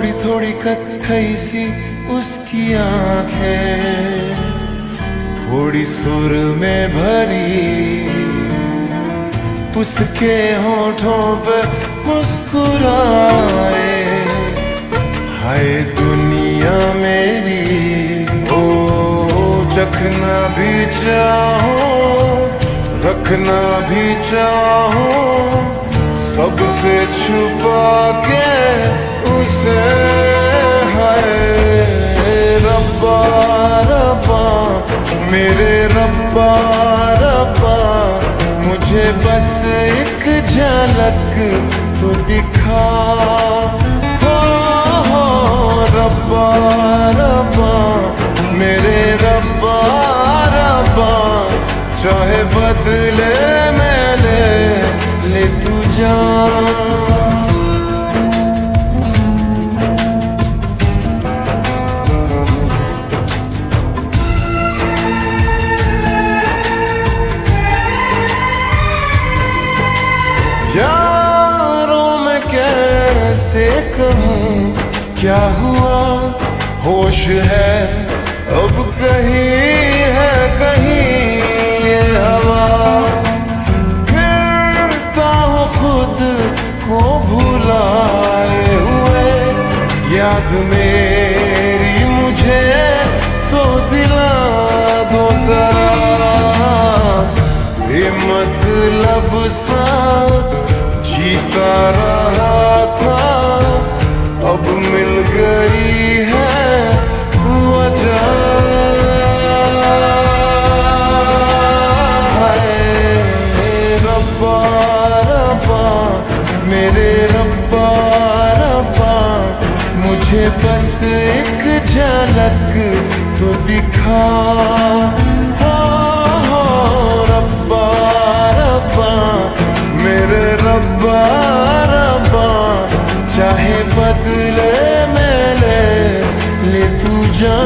थोड़ी थोड़ी कथई सी उसकी आँखें थोड़ी सुर में भरी। उसके होठों पर मुस्कुराए। हाय दुनिया मेरी ओ, चखना भी चाहो, रखना भी चाहो, सबसे छुपा के उसे हाय रब्बा रब्बा मेरे रब्बा रब्बा मुझे बस एक झलक तो दिखा। हो, हो रब्बा रब्बा मेरे रब्बा रब्बा चाहे बदले में ले ले तू जा। कैसे कहूँ, क्या हुआ? होश है, अब कहीं है, कहीं ये हवा। फिरता हो खुद को भुलाए हुए। याद मेरी मुझे तो दिला दो जरा। बेमतलब सा मुझे बस एक झलक तो दिखा। हो हो, रब्बा रब्बा, मेरे रब्बा रब्बा, चाहे बदले मेले ले तू जा